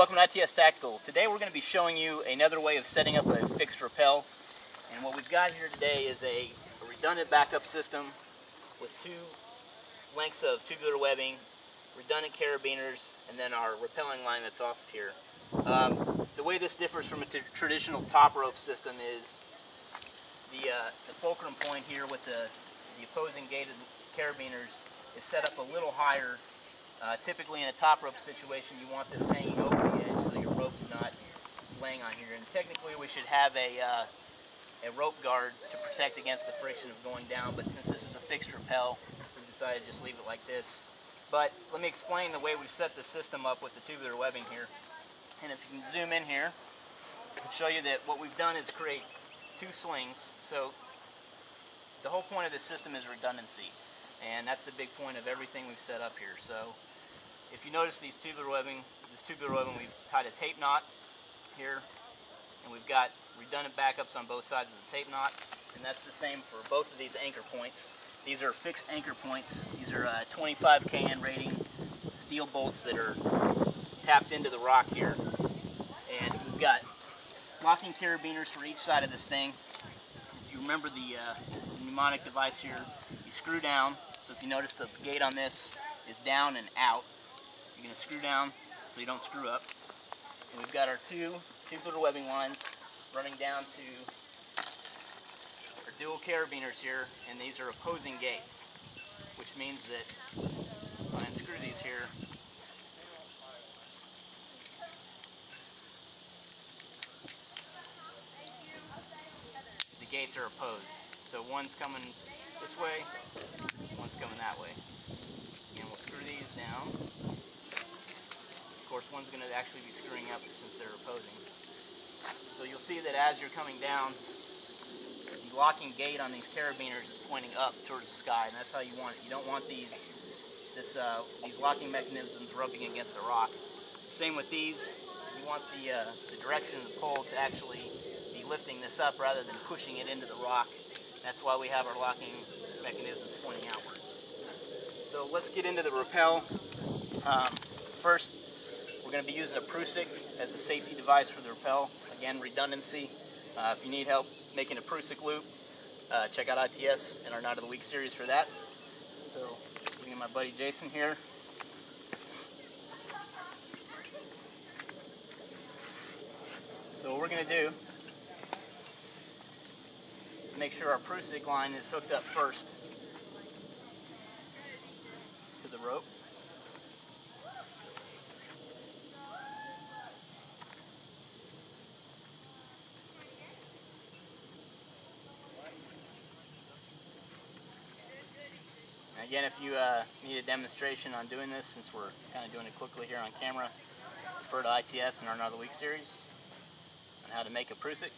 welcome to ITS Tactical. Today we're going to be showing you another way of setting up a fixed rappel. And what we've got here today is a, redundant backup system with two lengths of tubular webbing, redundant carabiners, and then our rappelling line that's off here. Um, the way this differs from a traditional top rope system is the, uh, the fulcrum point here with the, the opposing gated carabiners is set up a little higher uh, typically in a top rope situation, you want this hanging over the edge so your rope's not laying on here. And technically we should have a, uh, a rope guard to protect against the friction of going down, but since this is a fixed rappel, we decided to just leave it like this. But let me explain the way we've set the system up with the tubular webbing here. And if you can zoom in here, I'll show you that what we've done is create two slings. So the whole point of this system is redundancy. And that's the big point of everything we've set up here. So if you notice these tubular webbing, this tubular webbing, we've tied a tape knot here, and we've got redundant backups on both sides of the tape knot, and that's the same for both of these anchor points. These are fixed anchor points. These are uh, 25 KN rating steel bolts that are tapped into the rock here. And we've got locking carabiners for each side of this thing. If you remember the uh, mnemonic device here, you screw down. So if you notice the gate on this is down and out. You're going to screw down so you don't screw up. And we've got our two tubular webbing lines running down to our dual carabiners here, and these are opposing gates, which means that I unscrew these here, the gates are opposed. So one's coming this way, one's coming that way. And we'll screw these down course, one's going to actually be screwing up since they're opposing. So you'll see that as you're coming down, the locking gate on these carabiners is pointing up towards the sky, and that's how you want it. You don't want these this uh, these locking mechanisms rubbing against the rock. Same with these. You want the, uh, the direction of the pole to actually be lifting this up rather than pushing it into the rock. That's why we have our locking mechanisms pointing outwards. So let's get into the rappel. Um, first, we're going to be using a Prusik as a safety device for the rappel. Again, redundancy. Uh, if you need help making a Prusik loop, uh, check out ITS and our Knot of the Week series for that. So, me and my buddy Jason here. So what we're going to do, make sure our Prusik line is hooked up first to the rope. Again, if you uh, need a demonstration on doing this, since we're kind of doing it quickly here on camera, refer to ITS and our Knot of the Week series on how to make a Prusik.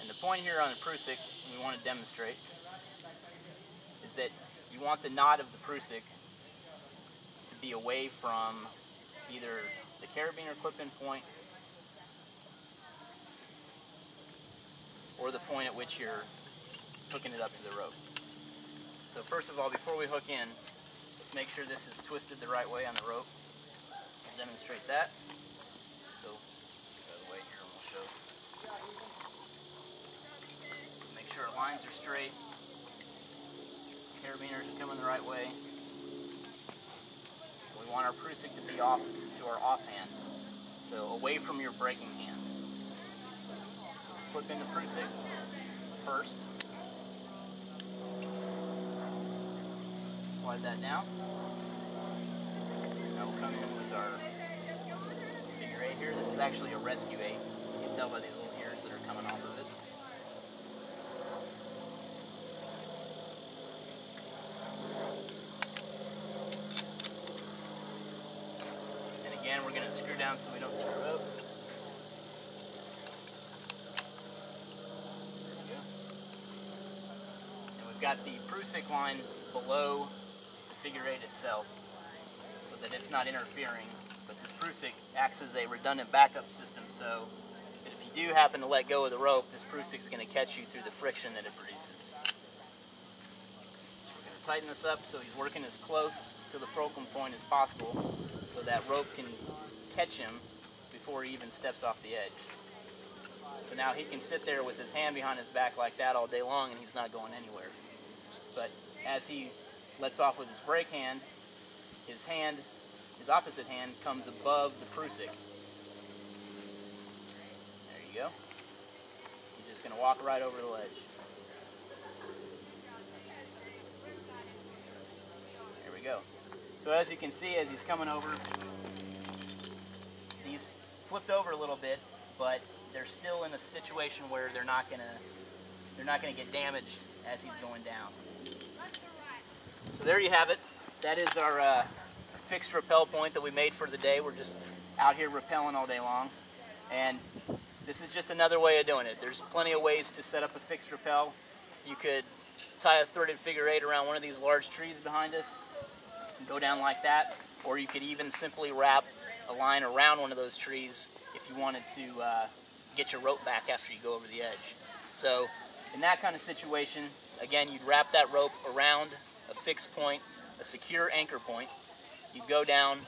And the point here on the Prusik, we want to demonstrate, is that you want the knot of the Prusik to be away from either the carabiner clip-in point or the point at which you're hooking it up to the rope. So first of all, before we hook in, let's make sure this is twisted the right way on the rope. I'll demonstrate that. So, way here and we'll show. Make sure our lines are straight. Carabiners are coming the right way. We want our Prusik to be off to our offhand. So away from your braking hand flip into Prusik first. Slide that down. Now we'll come in with our figure eight here. This is actually a rescue eight. You can tell by these little ears that are coming off of it. And again, we're going to screw down so we don't screw up. Got the Prusik line below the figure eight itself so that it's not interfering. But this Prusik acts as a redundant backup system so that if you do happen to let go of the rope, this Prusik's going to catch you through the friction that it produces. we're going to tighten this up so he's working as close to the fulcrum point as possible so that rope can catch him before he even steps off the edge. So now he can sit there with his hand behind his back like that all day long and he's not going anywhere. But as he lets off with his brake hand, his hand, his opposite hand comes above the prusik. There you go. He's just going to walk right over the ledge. There we go. So as you can see, as he's coming over, he's flipped over a little bit, but they're still in a situation where they're not gonna they're not gonna get damaged as he's going down. So there you have it. That is our uh, fixed rappel point that we made for the day. We're just out here rappelling all day long, and this is just another way of doing it. There's plenty of ways to set up a fixed rappel. You could tie a threaded figure eight around one of these large trees behind us and go down like that, or you could even simply wrap a line around one of those trees if you wanted to uh, get your rope back after you go over the edge. So in that kind of situation, again, you'd wrap that rope around a fixed point, a secure anchor point. You'd go down,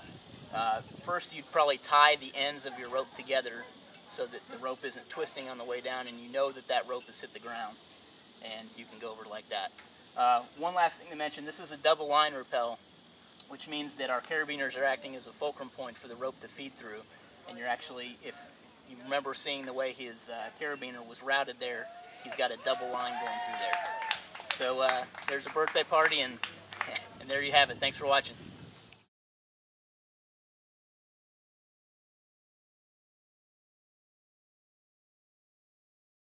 uh, first you'd probably tie the ends of your rope together so that the rope isn't twisting on the way down and you know that that rope has hit the ground and you can go over like that. Uh, one last thing to mention, this is a double line rappel, which means that our carabiners are acting as a fulcrum point for the rope to feed through. And you're actually, if you remember seeing the way his uh, carabiner was routed there, he's got a double line going through there. So uh, there's a birthday party and, and there you have it. Thanks for watching.